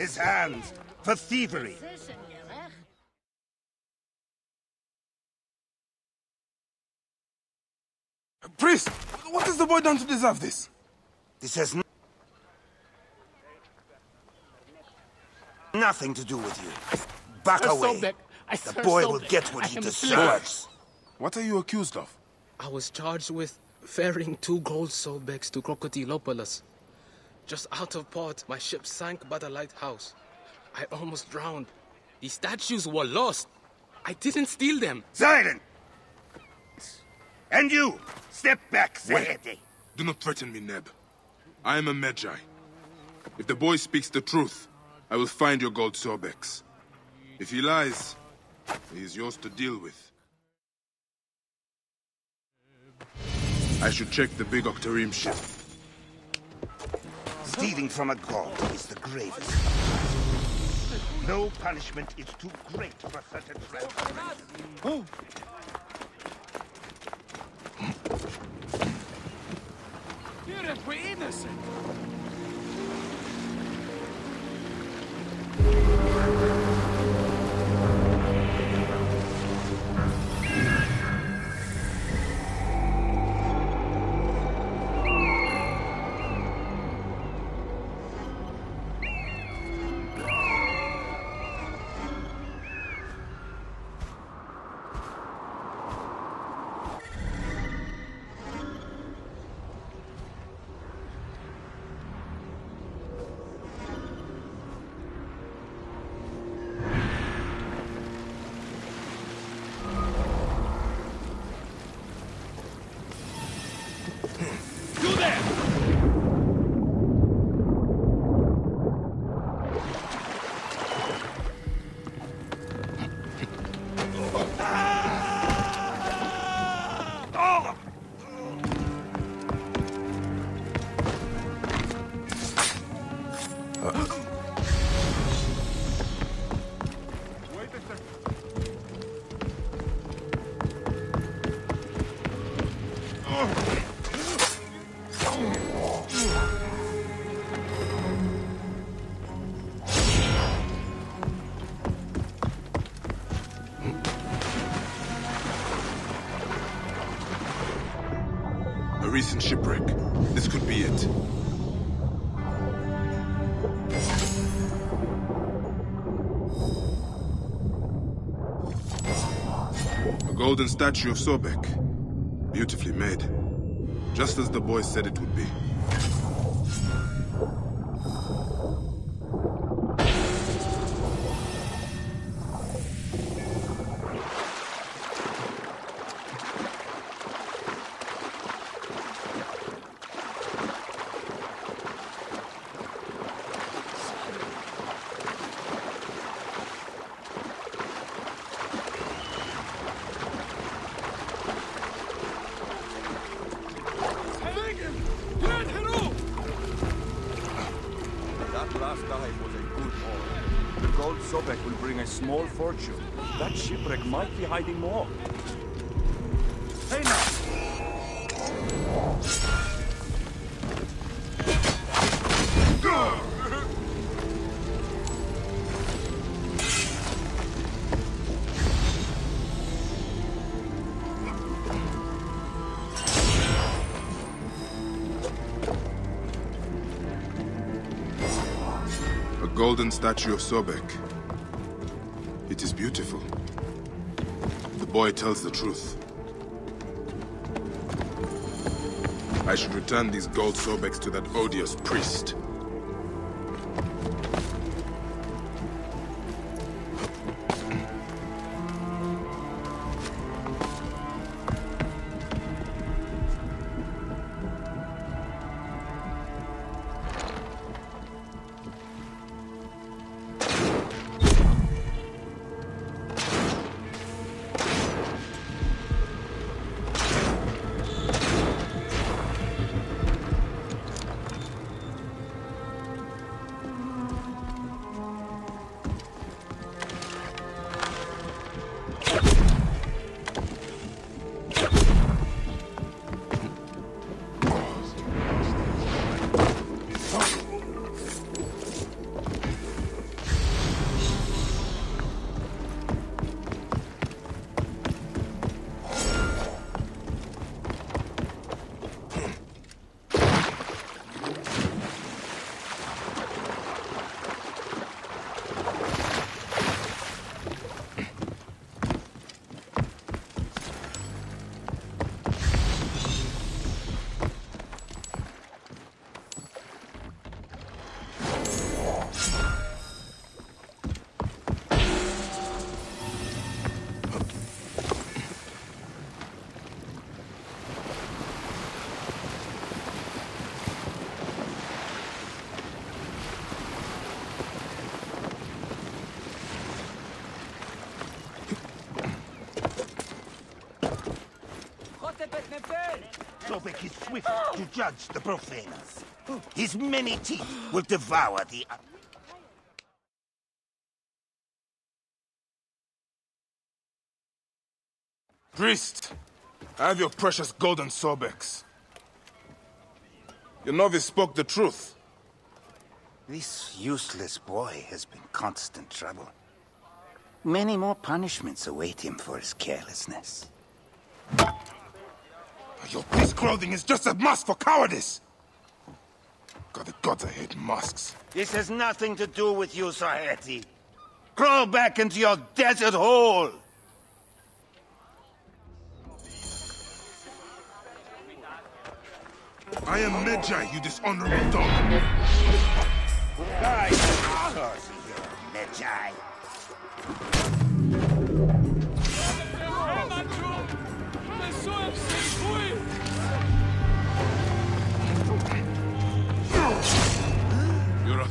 his hands for thievery. Priest, what has the boy done to deserve this? This has n- nothing to do with you. Back Sir away. Sobek, I the boy will Sobek, get what I he deserves. What are you accused of? I was charged with ferrying two gold Sobeks to Crocodilopolis. Just out of port, my ship sank by the lighthouse. I almost drowned. The statues were lost. I didn't steal them. Silence! And you, step back, Zahedi. Do not threaten me, Neb. I am a Medjay. If the boy speaks the truth, I will find your gold Sobeks. If he lies, he is yours to deal with. I should check the big Octarim ship. Stealing from a god is the gravest. No punishment is too great for such a transgression. Oh, We're innocent. Recent shipwreck. This could be it. A golden statue of Sobek. Beautifully made. Just as the boy said it would be. Sobek will bring a small fortune. That shipwreck might be hiding more. Hey now! A golden statue of Sobek. It is beautiful. The boy tells the truth. I should return these gold Sobeks to that odious priest. Sobek is swift to judge the profaners. His many teeth will devour the... Priest, I have your precious golden Sobeks. Your novice spoke the truth. This useless boy has been constant trouble. Many more punishments await him for his carelessness. Your priest clothing is just a mask for cowardice! God, the gods, I hate masks. This has nothing to do with you, Saheti. Crawl back into your desert hole! I am Medjay, you dishonorable dog.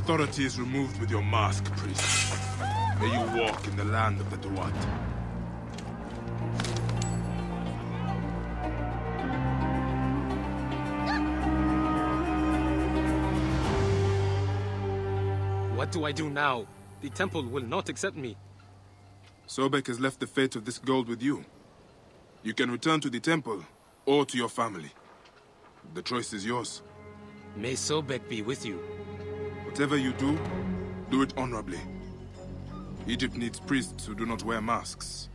Authority is removed with your mask, priest. May you walk in the land of the Duat. What do I do now? The temple will not accept me. Sobek has left the fate of this gold with you. You can return to the temple, or to your family. The choice is yours. May Sobek be with you. Whatever you do, do it honorably. Egypt needs priests who do not wear masks.